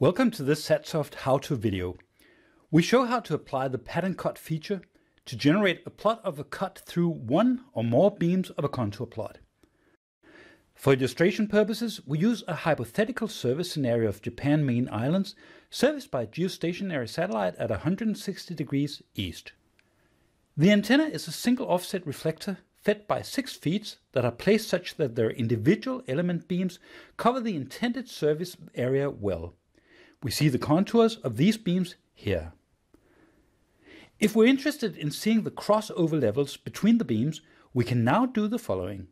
Welcome to this SatSoft how-to video. We show how to apply the pattern cut feature to generate a plot of a cut through one or more beams of a contour plot. For illustration purposes, we use a hypothetical service scenario of Japan main islands serviced by a geostationary satellite at 160 degrees east. The antenna is a single offset reflector fed by six feeds that are placed such that their individual element beams cover the intended service area well. We see the contours of these beams here. If we're interested in seeing the crossover levels between the beams, we can now do the following.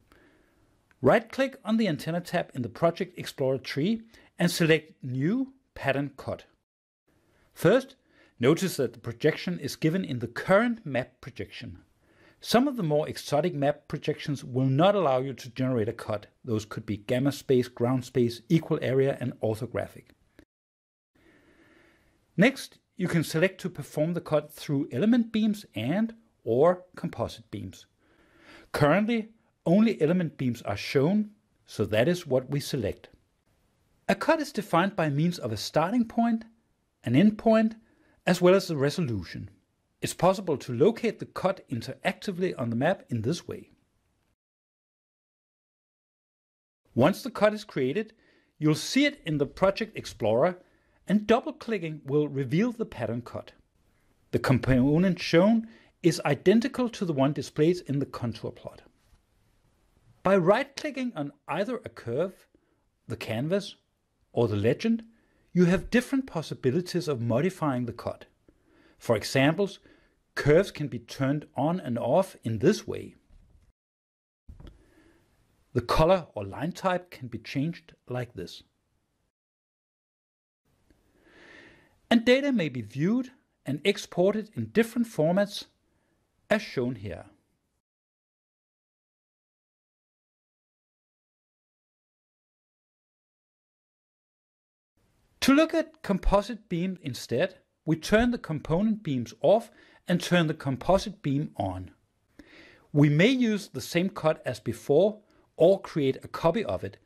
Right-click on the Antenna tab in the Project Explorer tree and select New Pattern Cut. First, notice that the projection is given in the current map projection. Some of the more exotic map projections will not allow you to generate a cut. Those could be gamma space, ground space, equal area, and orthographic. Next, you can select to perform the cut through element beams and or composite beams. Currently, only element beams are shown, so that is what we select. A cut is defined by means of a starting point, an end point, as well as the resolution. It's possible to locate the cut interactively on the map in this way. Once the cut is created, you'll see it in the Project Explorer and double-clicking will reveal the pattern cut. The component shown is identical to the one displayed in the contour plot. By right-clicking on either a curve, the canvas, or the legend, you have different possibilities of modifying the cut. For examples, curves can be turned on and off in this way. The color or line type can be changed like this. And data may be viewed and exported in different formats as shown here. To look at composite beam instead, we turn the component beams off and turn the composite beam on. We may use the same cut as before or create a copy of it,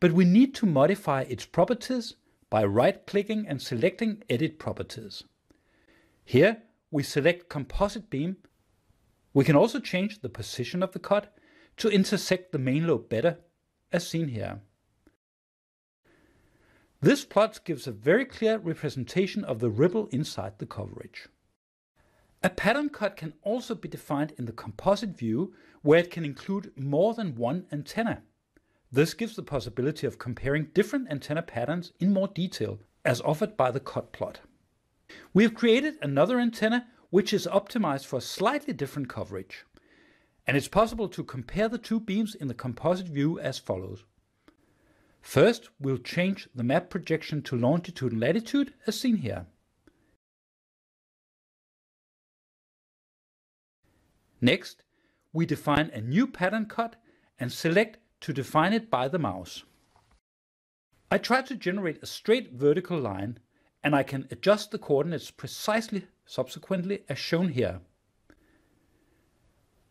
but we need to modify its properties by right-clicking and selecting Edit Properties. Here, we select Composite Beam. We can also change the position of the cut to intersect the main lobe better, as seen here. This plot gives a very clear representation of the ripple inside the coverage. A pattern cut can also be defined in the composite view, where it can include more than one antenna. This gives the possibility of comparing different antenna patterns in more detail, as offered by the cut plot. We have created another antenna which is optimized for slightly different coverage. And it's possible to compare the two beams in the composite view as follows. First, we'll change the map projection to longitude and latitude as seen here. Next, we define a new pattern cut and select to define it by the mouse. I try to generate a straight vertical line and I can adjust the coordinates precisely subsequently as shown here.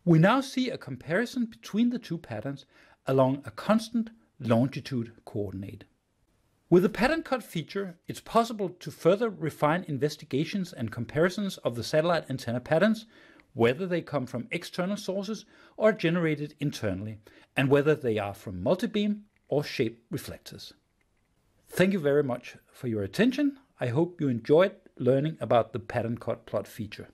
We now see a comparison between the two patterns along a constant longitude coordinate. With the pattern cut feature, it's possible to further refine investigations and comparisons of the satellite antenna patterns whether they come from external sources or generated internally, and whether they are from multibeam or shape reflectors. Thank you very much for your attention. I hope you enjoyed learning about the pattern cut plot feature.